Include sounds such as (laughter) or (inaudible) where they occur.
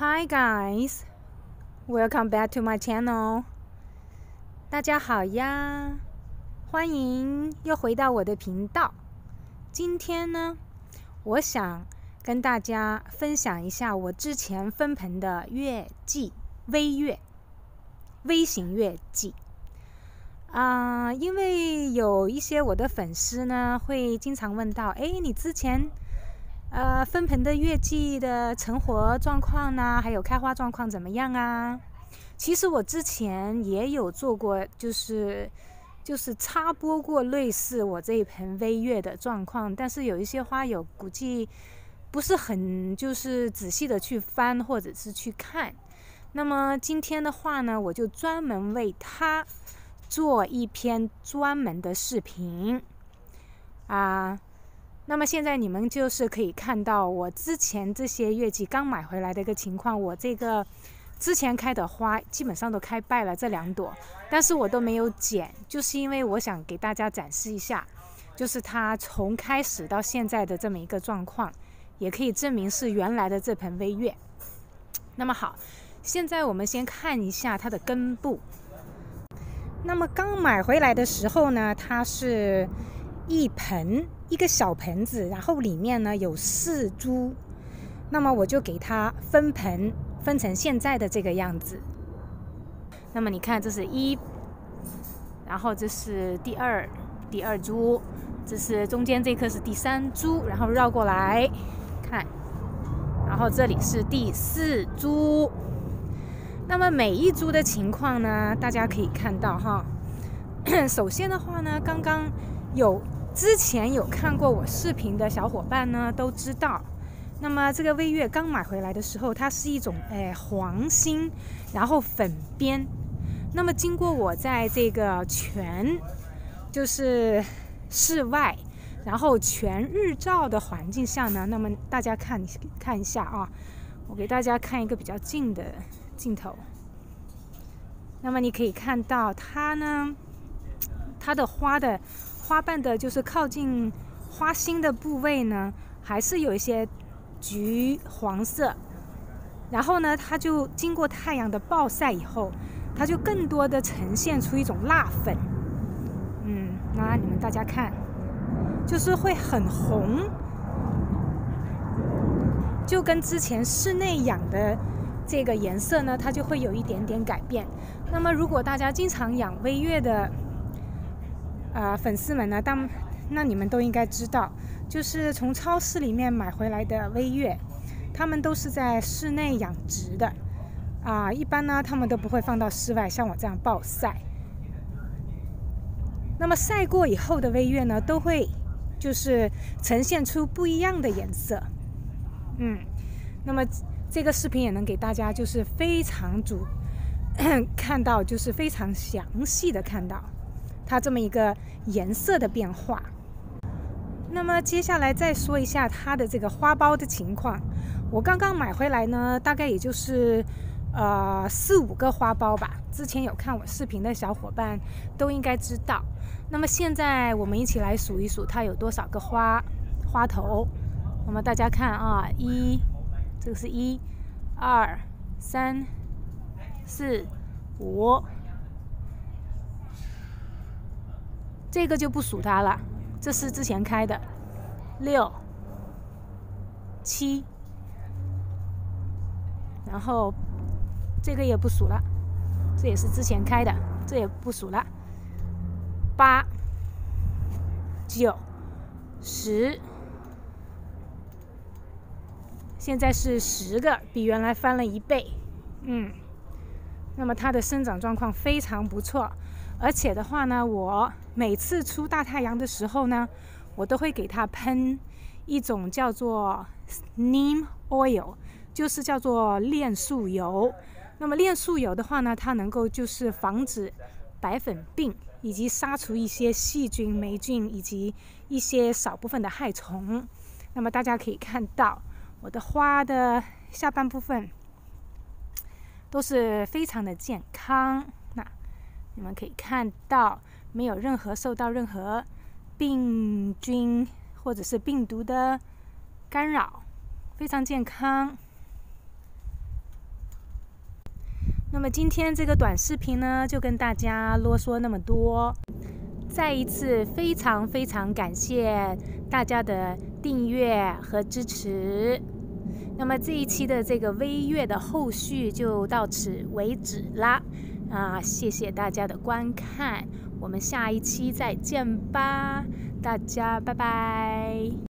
Hi guys, welcome back to my channel. 大家好呀，欢迎又回到我的频道。今天呢，我想跟大家分享一下我之前分盆的月季微月微型月季。啊，因为有一些我的粉丝呢，会经常问到，哎，你之前呃分盆的月季的成活状况呢，还有开花状况怎么样啊？其实我之前也有做过，就是就是插播过类似我这一盆微月的状况，但是有一些花友估计不是很就是仔细的去翻或者是去看。那么今天的话呢，我就专门为它。做一篇专门的视频啊，那么现在你们就是可以看到我之前这些月季刚买回来的一个情况。我这个之前开的花基本上都开败了，这两朵，但是我都没有剪，就是因为我想给大家展示一下，就是它从开始到现在的这么一个状况，也可以证明是原来的这盆微月。那么好，现在我们先看一下它的根部。那么刚买回来的时候呢，它是一盆一个小盆子，然后里面呢有四株。那么我就给它分盆，分成现在的这个样子。那么你看，这是一，然后这是第二第二株，这是中间这颗是第三株，然后绕过来看，然后这里是第四株。那么每一株的情况呢，大家可以看到哈。(coughs) 首先的话呢，刚刚有之前有看过我视频的小伙伴呢都知道，那么这个微月刚买回来的时候，它是一种诶黄心，然后粉边。那么经过我在这个全就是室外，然后全日照的环境下呢，那么大家看看一下啊，我给大家看一个比较近的。镜头，那么你可以看到它呢，它的花的花瓣的，就是靠近花心的部位呢，还是有一些橘黄色。然后呢，它就经过太阳的暴晒以后，它就更多的呈现出一种蜡粉。嗯，那你们大家看，就是会很红，就跟之前室内养的。这个颜色呢，它就会有一点点改变。那么，如果大家经常养微月的啊粉丝们呢，当那你们都应该知道，就是从超市里面买回来的微月，他们都是在室内养殖的啊。一般呢，他们都不会放到室外，像我这样暴晒。那么晒过以后的微月呢，都会就是呈现出不一样的颜色。嗯，那么。这个视频也能给大家就是非常主 (coughs) 看到，就是非常详细的看到它这么一个颜色的变化。那么接下来再说一下它的这个花苞的情况。我刚刚买回来呢，大概也就是呃四五个花苞吧。之前有看我视频的小伙伴都应该知道。那么现在我们一起来数一数它有多少个花花头。那么大家看啊，一。这个是一、二、三、四、五，这个就不数它了，这是之前开的，六、七，然后这个也不数了，这也是之前开的，这也不数了，八、九、十。现在是十个，比原来翻了一倍，嗯，那么它的生长状况非常不错，而且的话呢，我每次出大太阳的时候呢，我都会给它喷一种叫做 neem oil，就是叫做链树油。那么链树油的话呢，它能够就是防止白粉病，以及杀除一些细菌、霉菌以及一些少部分的害虫。那么大家可以看到。我的花的下半部分都是非常的健康，你们可以看到，没有任何受到任何病菌或者是病毒的干扰，非常健康。那么今天这个短视频呢，就跟大家啰嗦那么多。再一次非常非常感谢大家的订阅和支持。那么这一期的这个微月的后续就到此为止啦。啊，谢谢大家的观看，我们下一期再见吧，大家拜拜。